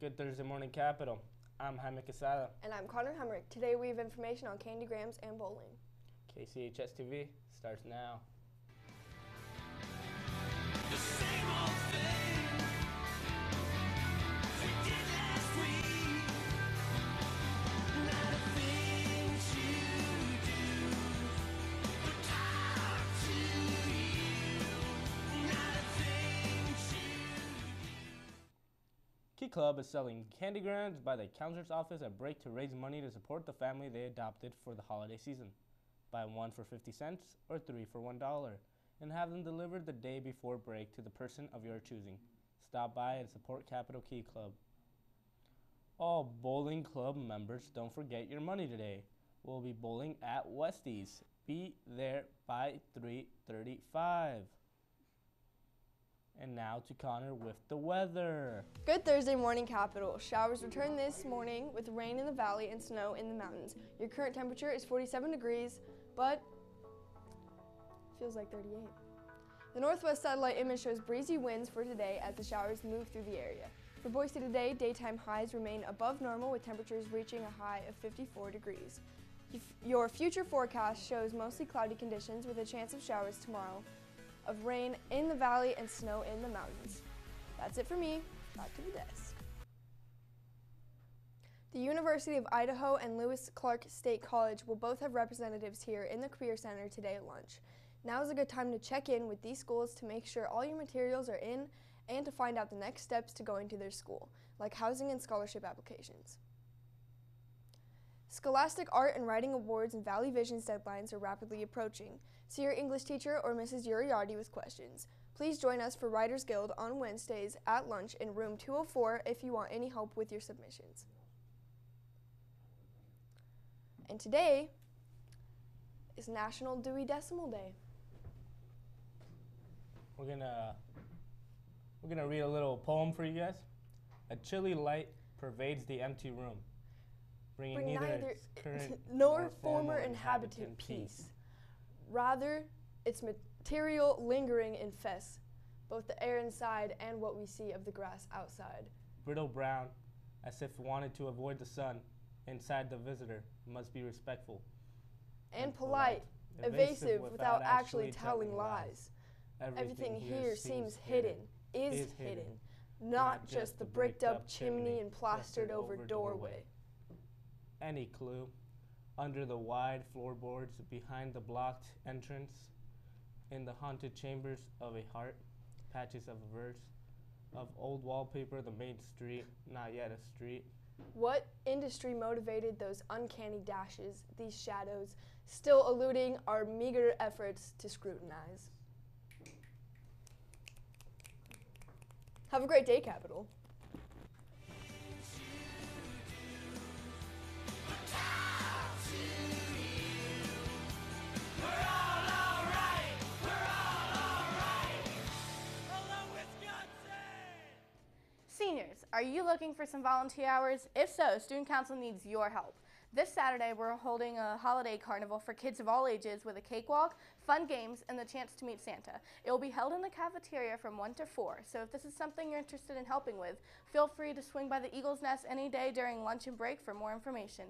Good Thursday Morning Capital. I'm Jaime Quesada. And I'm Connor Hemrick. Today we have information on candygrams and bowling. KCHS TV starts now. Club is selling candy grams by the counselor's office at break to raise money to support the family they adopted for the holiday season. Buy one for 50 cents or three for $1 and have them delivered the day before break to the person of your choosing. Stop by and support Capital Key Club. All bowling club members, don't forget your money today. We'll be bowling at Westy's. Be there by 3:35. And now to Connor with the weather. Good Thursday morning, capital. Showers return this morning with rain in the valley and snow in the mountains. Your current temperature is 47 degrees, but feels like 38. The northwest satellite image shows breezy winds for today as the showers move through the area. For Boise today, daytime highs remain above normal with temperatures reaching a high of 54 degrees. Your future forecast shows mostly cloudy conditions with a chance of showers tomorrow, of rain in the valley and snow in the mountains. That's it for me. Back to the desk. The University of Idaho and Lewis Clark State College will both have representatives here in the Career Center today at lunch. Now is a good time to check in with these schools to make sure all your materials are in and to find out the next steps to going to their school, like housing and scholarship applications. Scholastic Art and Writing Awards and Valley Visions deadlines are rapidly approaching. See your English teacher or Mrs. Uriardi with questions. Please join us for Writers Guild on Wednesdays at lunch in room 204 if you want any help with your submissions. And today is National Dewey Decimal Day. We're gonna we're gonna read a little poem for you guys. A chilly light pervades the empty room, bringing Bring neither, neither current nor former inhabitant peace. Rather, its material lingering infests both the air inside and what we see of the grass outside. Brittle brown, as if wanted to avoid the sun. Inside the visitor must be respectful. And polite, evasive without actually telling lies. Everything here seems hidden, is hidden, not just the bricked up chimney and plastered over doorway. Any clue? Under the wide floorboards, behind the blocked entrance, in the haunted chambers of a heart, patches of verse, of old wallpaper, the main street, not yet a street. What industry motivated those uncanny dashes, these shadows, still eluding our meager efforts to scrutinize? Have a great day, Capital. Are you looking for some volunteer hours? If so, Student Council needs your help. This Saturday, we're holding a holiday carnival for kids of all ages with a cakewalk, fun games, and the chance to meet Santa. It will be held in the cafeteria from 1 to 4, so if this is something you're interested in helping with, feel free to swing by the Eagle's Nest any day during lunch and break for more information.